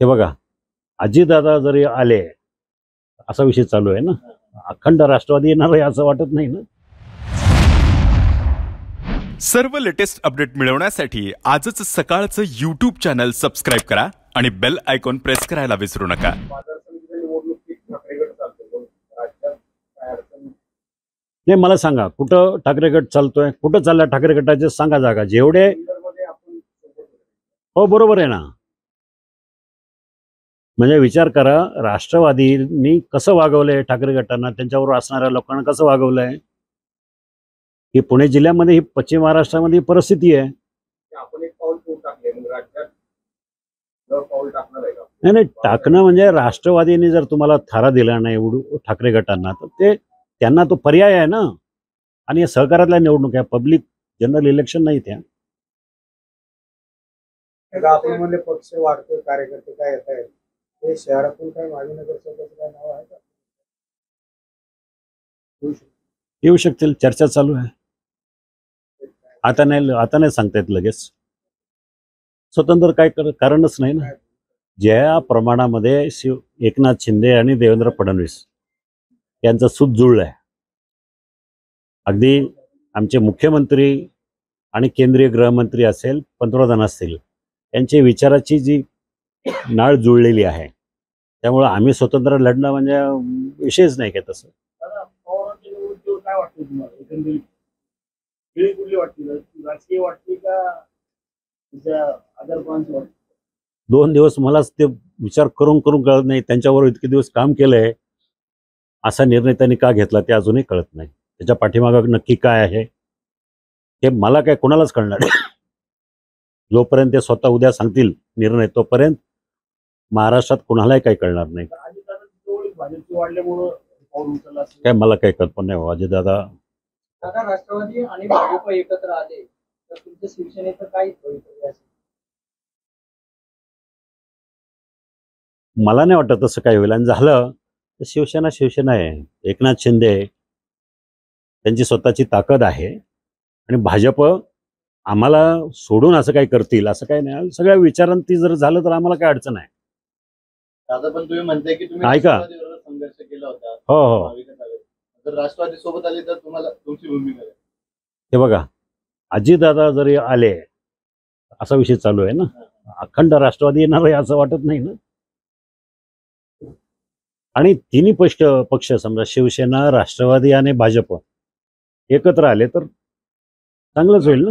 हे बघा अजितदादा जरी आले असा विषय चालू आहे ना? अखंड राष्ट्रवादी येणार आहे असं वाटत नाही ना? सर्व लेटेस्ट अपडेट मिळवण्यासाठी आजच सकाळचं यूट्यूब चॅनल सबस्क्राईब करा आणि बेल आयकॉन प्रेस करायला विसरू नका. नाही मला सांगा कुठं ठाकरे गट चालतोय? कुठं चालला ठाकरे गटाचे सांगा जागा? जेवढे. हो बरोबर आहे ना. म्हणजे विचार करा राष्ट्रवादींनी कसं वागवलंय ठाकरे गटांना? त्यांच्यावर असणाऱ्या लोकांना कसं वागवलंय? ही पुणे जिल्ह्यामध्ये ही पश्चिम महाराष्ट्रामध्ये ही परिस्थिती आहे. की का? नाही नाही टाकणं म्हणजे राष्ट्रवादीने जर तुम्हाला थारा दिला नाही उडू ठाकरे गटांना तर ते त्यांना तो पर्याय आहे ना? आणि या सहकारातल्या निवडणूक आहे पब्लिक जनरल इलेक्शन नाही त्या. आपण पक्ष वाढतोय कार्यकर्ते काय येत आहेत हे शहरातून काय माजी नगरसेवकाचं काय नाव आहे का? होऊ शकतं. येऊ शकतील. चर्चा चालू आहे. आता नाही आता नाही सांगता येत लगेच. स्वतंत्र काय कर- कारणच नाही ना. ज्या प्रमाणामध्ये शिव एकनाथ शिंदे आणि देवेंद्र फडणवीस यांचं सूत जुळलंय. अगदी आमचे मुख्यमंत्री आणि केंद्रीय गृहमंत्री असेल पंतप्रधान असतील यांची विचाराची जी नाळ जुळलेली आहे. त्यामुळं आम्ही स्वतंत्र लढणं म्हणजे विषयच नाही काय तसं दोन दिवस मलाच ते विचार करून करून कळत नाही. त्यांच्यावर इतके दिवस काम केलंय. असा निर्णय त्यांनी का घेतला ते अजूनही कळत नाही. त्याच्या पाठीमागं नक्की काय आहे? हे मला काय कोणालाच कळणार नाही. जोपर्यंत ते स्वतः उद्या सांगतील निर्णय तोपर्यंत महाराष्ट्रात कुणालाही काही कळणार नाही. काय मला काही कल्पना नाही बाबा दादा राष्ट्रवादी आणि भाजप एकत्र आले तर तुमच्या शिवसेनेचं काय मला नाही वाटत तसं काय होईल. आणि झालं तर शिवसेना शिवसेना आहे. एकनाथ शिंदे त्यांची स्वतःची ताकद आहे. आणि भाजप आम्हाला सोडून असं काय करतील असं काय नाही. सगळ्या विचारांती जर झालं तर आम्हाला काय अडचण आहे दादा पण तुम्ही म्हणताय की तुम्ही ऐका. राष्ट्रवादीबरोबर संघर्ष केला होता. हो हो. महाविकास आघाडी. जर राष्ट्रवादी सोबत आले तर तुम्हाला तुमची भूमिका हे बघा अजितदादा जरी आले असा विषय चालू आहे ना. अखंड राष्ट्रवादी येणार आहे असं वाटत नाही ना. आणि तिन्ही पक्ष पक्ष समजा शिवसेना राष्ट्रवादी आणि भाजप एकत्र आले तर चांगलंच होईल ना.